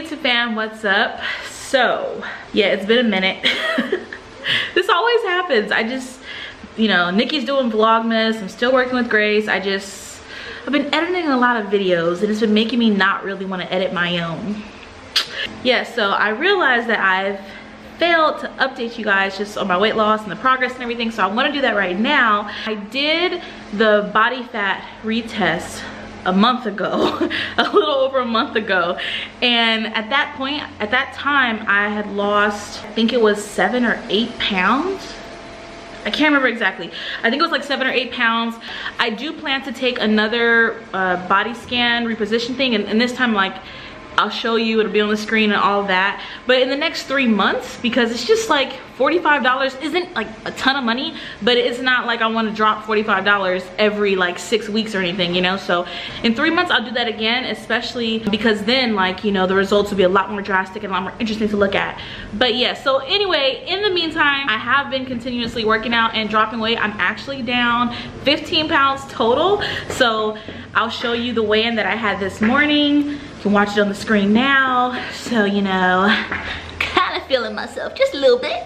YouTube fam, what's up? So, yeah, it's been a minute. this always happens. I just, you know, Nikki's doing Vlogmas. I'm still working with Grace. I just, I've been editing a lot of videos and it's been making me not really want to edit my own. Yeah, so I realized that I've failed to update you guys just on my weight loss and the progress and everything. So I want to do that right now. I did the body fat retest a month ago, a little over a month ago. And at that point, at that time, I had lost, I think it was seven or eight pounds. I can't remember exactly. I think it was like seven or eight pounds. I do plan to take another uh, body scan reposition thing. And, and this time like I'll show you, it'll be on the screen and all that. But in the next three months, because it's just like $45 isn't like a ton of money, but it's not like I wanna drop $45 every like six weeks or anything, you know? So in three months, I'll do that again, especially because then like, you know, the results will be a lot more drastic and a lot more interesting to look at. But yeah, so anyway, in the meantime, I have been continuously working out and dropping weight. I'm actually down 15 pounds total. So I'll show you the weigh-in that I had this morning. You can watch it on the screen now. So, you know, kind of feeling myself just a little bit.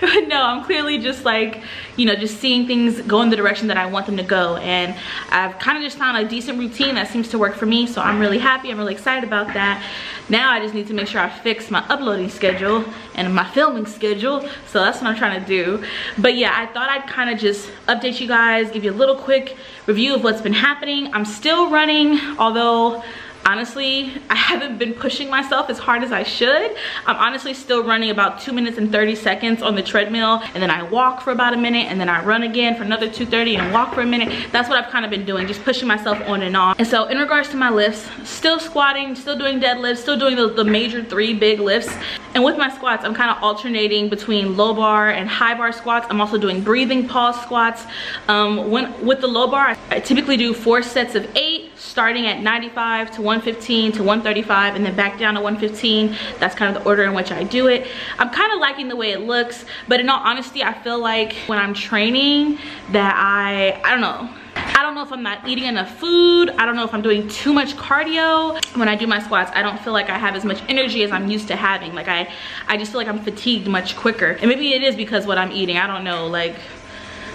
but no, I'm clearly just like, you know, just seeing things go in the direction that I want them to go. And I've kind of just found a decent routine that seems to work for me. So I'm really happy. I'm really excited about that. Now I just need to make sure I fix my uploading schedule and my filming schedule. So that's what I'm trying to do. But yeah, I thought I'd kind of just update you guys, give you a little quick review of what's been happening. I'm still running, although honestly i haven't been pushing myself as hard as i should. I'm honestly still running about two minutes and 30 seconds on the treadmill and then i walk for about a minute and then i run again for another 230 and walk for a minute. That's what i've kind of been doing just pushing myself on and off. And so in regards to my lifts still squatting still doing deadlifts still doing the, the major three big lifts. And with my squats i'm kind of alternating between low bar and high bar squats. I'm also doing breathing pause squats. Um, when with the low bar i typically do four sets of eight starting at 95 to 115 to 135 and then back down to 115. That's kind of the order in which I do it. I'm kind of liking the way it looks, but in all honesty, I feel like when I'm training that I, I don't know, I don't know if I'm not eating enough food. I don't know if I'm doing too much cardio. When I do my squats, I don't feel like I have as much energy as I'm used to having. Like I, I just feel like I'm fatigued much quicker. And maybe it is because what I'm eating, I don't know, like,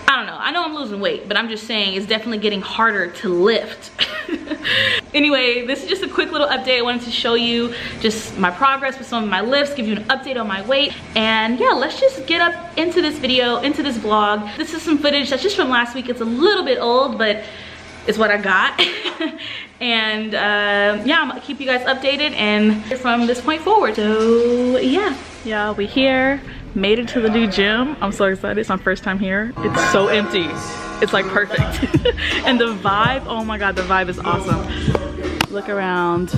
I don't know. I know I'm losing weight, but I'm just saying it's definitely getting harder to lift. anyway, this is just a quick little update. I wanted to show you just my progress with some of my lifts, give you an update on my weight. And yeah, let's just get up into this video, into this vlog. This is some footage that's just from last week. It's a little bit old, but it's what I got. and uh, yeah, I'm gonna keep you guys updated and from this point forward. So yeah. Yeah, we here, made it to the new gym. I'm so excited, it's my first time here. It's so empty it's like perfect. and the vibe, oh my God, the vibe is awesome. Look around.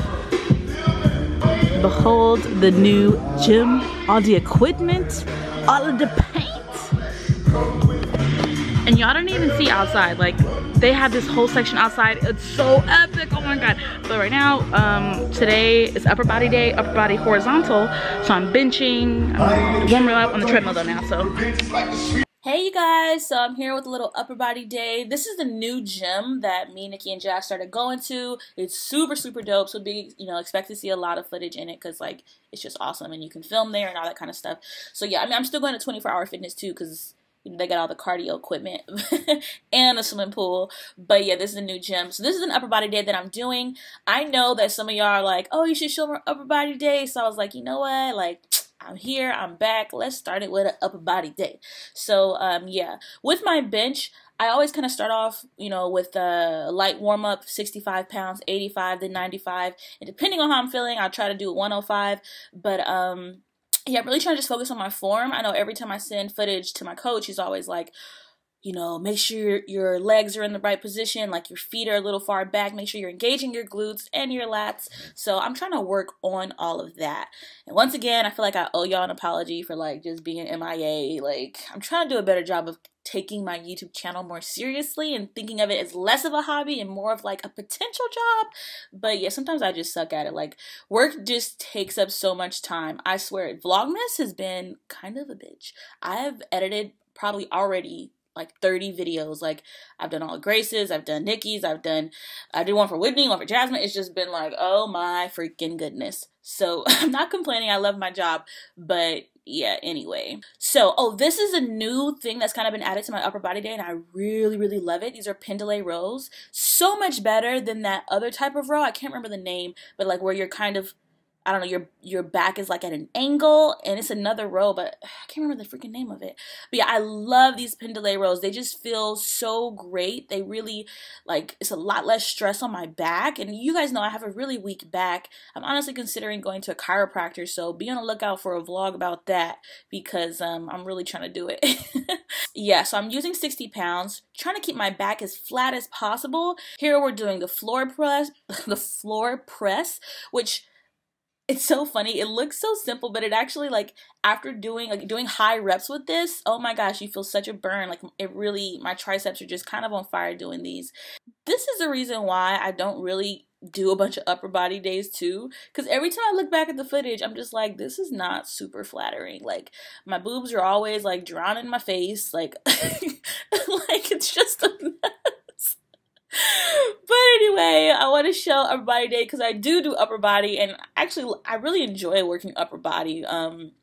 Behold the new gym, all the equipment, all of the paint. And y'all don't even see outside. Like they have this whole section outside. It's so epic, oh my God. But right now, um, today is upper body day, upper body horizontal. So I'm benching, I'm warming up on the treadmill though now, so. Hey you guys, so I'm here with a little upper body day. This is the new gym that me, Nikki, and Jack started going to. It's super, super dope. So be, you know, expect to see a lot of footage in it because like it's just awesome and you can film there and all that kind of stuff. So yeah, I mean I'm still going to 24 hour fitness too because they got all the cardio equipment and a swimming pool. But yeah, this is a new gym. So this is an upper body day that I'm doing. I know that some of y'all are like, oh, you should show more upper body day. So I was like, you know what, like I'm here, I'm back. Let's start it with an upper body day. So, um, yeah, with my bench, I always kind of start off, you know, with a light warm up, 65 pounds, 85 then 95. And depending on how I'm feeling, I'll try to do 105. But, um, yeah, I'm really trying to just focus on my form. I know every time I send footage to my coach, he's always like, you know, make sure your legs are in the right position, like your feet are a little far back, make sure you're engaging your glutes and your lats. So I'm trying to work on all of that. And once again, I feel like I owe y'all an apology for like just being MIA. Like I'm trying to do a better job of taking my YouTube channel more seriously and thinking of it as less of a hobby and more of like a potential job. But yeah, sometimes I just suck at it. Like work just takes up so much time. I swear, Vlogmas has been kind of a bitch. I have edited probably already like 30 videos. Like I've done all the Graces, I've done Nikki's, I've done I did one for Whitney, one for Jasmine. It's just been like, oh my freaking goodness. So I'm not complaining. I love my job, but yeah, anyway. So, oh, this is a new thing that's kind of been added to my upper body day, and I really, really love it. These are pin rows. So much better than that other type of row. I can't remember the name, but like where you're kind of I don't know, your your back is like at an angle and it's another row, but I can't remember the freaking name of it. But yeah, I love these pin rows. They just feel so great. They really like it's a lot less stress on my back. And you guys know I have a really weak back. I'm honestly considering going to a chiropractor, so be on the lookout for a vlog about that because um, I'm really trying to do it. yeah, so I'm using 60 pounds, trying to keep my back as flat as possible. Here we're doing the floor press, the floor press, which it's so funny. It looks so simple, but it actually like after doing like doing high reps with this, oh my gosh, you feel such a burn. Like it really my triceps are just kind of on fire doing these. This is the reason why I don't really do a bunch of upper body days too because every time i look back at the footage i'm just like this is not super flattering like my boobs are always like drowning in my face like like it's just a mess but anyway, I want to show upper body day because I do do upper body, and actually, I really enjoy working upper body. Um,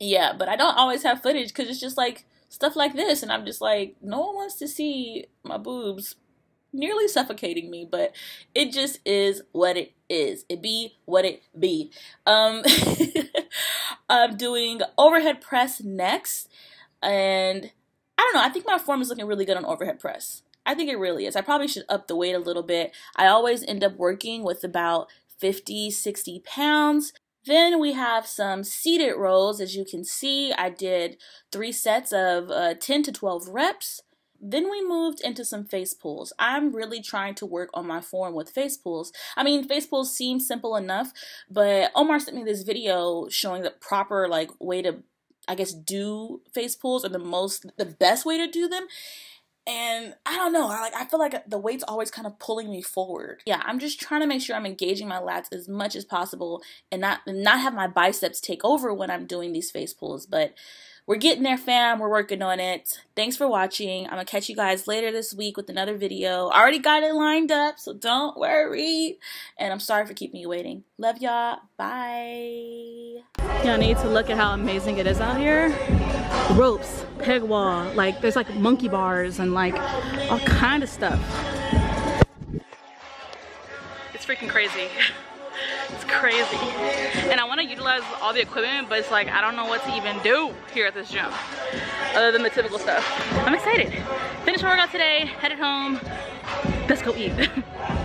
yeah, but I don't always have footage because it's just like stuff like this, and I'm just like, no one wants to see my boobs nearly suffocating me, but it just is what it is. It be what it be. Um, I'm doing overhead press next, and I don't know. I think my form is looking really good on overhead press. I think it really is. I probably should up the weight a little bit. I always end up working with about 50, 60 pounds. Then we have some seated rows. As you can see, I did three sets of uh, 10 to 12 reps. Then we moved into some face pulls. I'm really trying to work on my form with face pulls. I mean, face pulls seem simple enough, but Omar sent me this video showing the proper like way to I guess do face pulls or the most the best way to do them and I don't know, I like I feel like the weight's always kind of pulling me forward. Yeah, I'm just trying to make sure I'm engaging my lats as much as possible and not not have my biceps take over when I'm doing these face pulls, but we're getting there, fam. We're working on it. Thanks for watching. I'm going to catch you guys later this week with another video. I already got it lined up, so don't worry. And I'm sorry for keeping you waiting. Love y'all. Bye. Y'all need to look at how amazing it is out here. Ropes, peg wall, like there's like monkey bars and like all kind of stuff. It's freaking crazy. It's crazy. And I want to utilize all the equipment, but it's like, I don't know what to even do here at this gym, other than the typical stuff. I'm excited. Finished my workout today, headed home. Let's go eat.